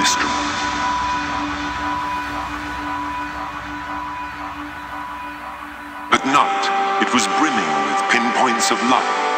At night, it was brimming with pinpoints of light.